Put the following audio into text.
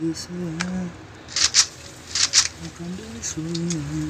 bisa makan dari sungai